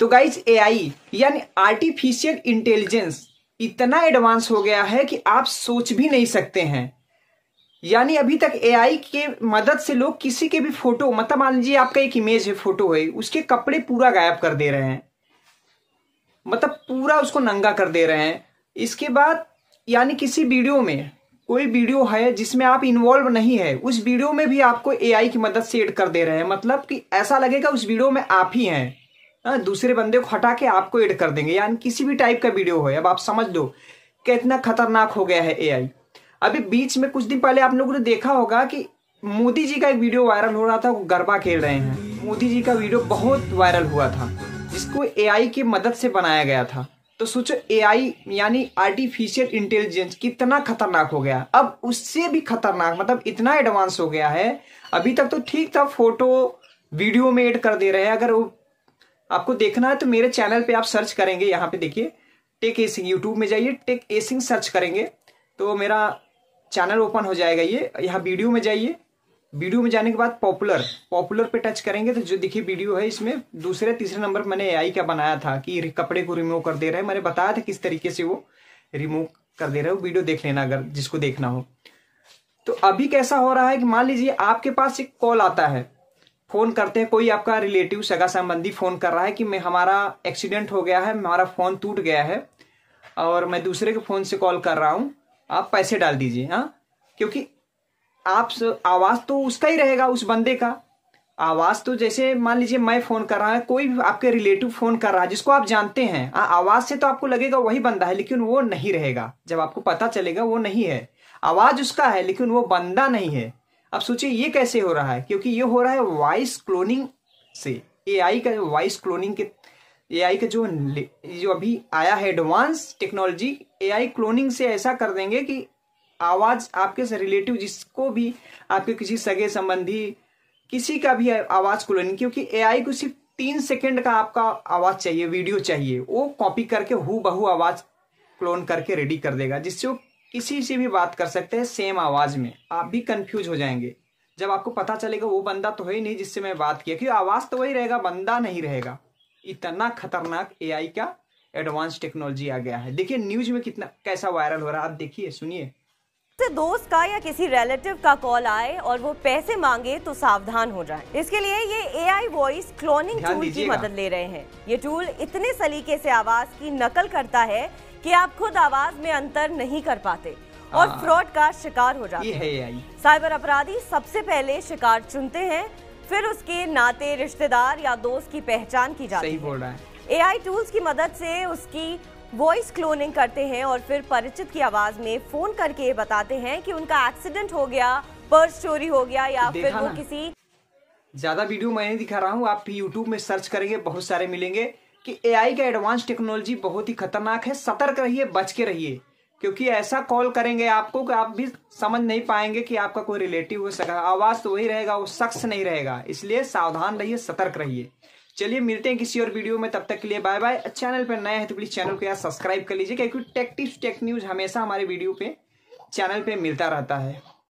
तो guys AI यानी artificial intelligence इतना एडवांस हो गया है कि आप सोच भी नहीं सकते हैं। यानी अभी तक एआई के मदद से लोग किसी के भी फ़ोटो मतलब मान लीजिए आपका एक इमेज है फ़ोटो है उसके कपड़े पूरा गायब कर दे रहे हैं। मतलब पूरा उसको नंगा कर दे रहे हैं। इसके बाद यानी किसी वीडियो में कोई वीडियो है जिसमें आप इन्वॉल्व नहीं है उस वीडियो में भी आपको एआई की मदद से एड कर दे रहे हैं। मतलब कि ऐसा लगेगा उस वीडियो में आप ही हैं हाँ, दूसरे बंदे को हटा के आपको एड कर देंगे। यानी किसी भी टाइप का वीडियो हो, अब आप समझ लो कितना खतरनाक हो गया है एआई अभी बीच में कुछ दिन पहले आप लोगों ने देखा होगा कि मोदी जी का एक वीडियो वायरल हो रहा था, वो गरबा खेल रहे हैं। मोदी जी का वीडियो बहुत वायरल हुआ था, जिसको एआई की मदद से बनाया गया था। तो सोचो एआई यानी आर्टिफिशियल इंटेलिजेंस कितना खतरनाक हो गया। अब उससे भी खतरनाक मतलब इतना एडवांस हो गया है, अभी तक तो ठीक था फ़ोटो वीडियो में एड कर दे रहे हैं। अगर वो आपको देखना है तो मेरे चैनल पे आप सर्च करेंगे, यहाँ पे देखिए, टेक एसिंग यूट्यूब में जाइए, टेक एसिंग सर्च करेंगे तो मेरा चैनल ओपन हो जाएगा ये। यहाँ वीडियो में जाइए। वीडियो में जाने के बाद पॉपुलर पॉपुलर पे टच करेंगे तो जो देखिए वीडियो है, इसमें दूसरे, तीसरे नंबर मैंने एआई का बनाया था कि कपड़े को रिमूव कर दे रहे हैं। मैंने बताया था किस तरीके से वो रिमूव कर दे रहे हो। वीडियो देख लेना अगर जिसको देखना हो। तो अभी कैसा हो रहा है कि मान लीजिए आपके पास एक कॉल आता है फ़ोन करते हैं कोई आपका रिलेटिव सगा संबंधी फ़ोन कर रहा है कि मैं हमारा एक्सीडेंट हो गया है हमारा फ़ोन टूट गया है और मैं दूसरे के फ़ोन से कॉल कर रहा हूँ आप पैसे डाल दीजिए हाँ? क्योंकि आप आवाज़ तो उसका ही रहेगा उस बंदे का। आवाज़ तो जैसे मान लीजिए मैं फ़ोन कर रहा है कोई भी आपके रिलेटिव फ़ोन कर रहा है जिसको आप जानते हैं आ, आवाज़ से तो आपको लगेगा वही बंदा है लेकिन वो नहीं रहेगा। जब आपको पता चलेगा वो नहीं है। आवाज़ उसका है लेकिन वो बंदा नहीं है। अब सोचिए ये कैसे हो रहा है, क्योंकि ये हो रहा है वॉइस क्लोनिंग से। एआई का वॉइस क्लोनिंग के एआई का जो जो अभी आया है एडवांस टेक्नोलॉजी एआई क्लोनिंग से ऐसा कर देंगे कि आवाज़ आपके रिलेटिव जिसको भी आपके किसी सगे संबंधी, किसी का भी आवाज़ क्लोनिंग क्योंकि एआई को सिर्फ़ तीन सेकेंड का आपका आवाज़ चाहिए वीडियो चाहिए, वो कॉपी करके हु बहु आवाज़ क्लोन करके रेडी कर देगा, जिससे वो किसी से भी बात कर सकते हैं सेम आवाज़ में। आप भी कंफ्यूज हो जाएँगे। जब आपको पता चलेगा वो बंदा तो है ही नहीं जिससे मैं बात किया, क्योंकि आवाज़ तो वही रहेगा, बंदा नहीं रहेगा। इतना खतरनाक एआई का एडवांस टेक्नोलॉजी आ गया है। देखिए न्यूज़ में कितना, कैसा वायरल हो रहा है, आप देखिए, सुनिए। से दोस्त का या किसी रिलेटिव का कॉल आए और वो पैसे मांगे तो सावधान हो जाए। इसके लिए ये एआई वॉइस क्लोनिंग टूल की मदद ले रहे हैं। ये टूल इतने सलीके से आवाज़ की नकल करता है कि आप खुद आवाज़ में अंतर नहीं कर पाते और फ्रॉड हाँ। का शिकार हो जाते हैं। साइबर अपराधी सबसे पहले शिकार चुनते हैं फिर उसके नाते रिश्तेदार या दोस्त की पहचान की जाती है। एआई टूल्स की मदद से उसकी वॉइस क्लोनिंग करते हैं और फिर परिचित की आवाज़ में फ़ोन करके बताते हैं कि उनका एक्सीडेंट हो गया पर्स चोरी हो गया या फिर वो किसी ज़्यादा वीडियो मैं नहीं दिखा रहा हूँ आप यूट्यूब में सर्च करेंगे बहुत सारे मिलेंगे कि एआई का एडवांस टेक्नोलॉजी बहुत ही खतरनाक है सतर्क रहिए बच के रहिए क्योंकि ऐसा कॉल करेंगे आपको कि आप भी समझ नहीं पाएँगे कि आपका कोई रिलेटिव हो सका। आवाज़ तो वही रहेगा वो शख्स नहीं रहेगा इसलिए सावधान रहिए सतर्क रहिए। चलिए मिलते हैं किसी और वीडियो में, तब तक के लिए बाय बाय चैनल पर नया है तो प्लीज़ चैनल को यार सब्सक्राइब कर लीजिए, क्योंकि टेक टिप्स टेक न्यूज़ हमेशा हमारे वीडियो पे चैनल पे मिलता रहता है।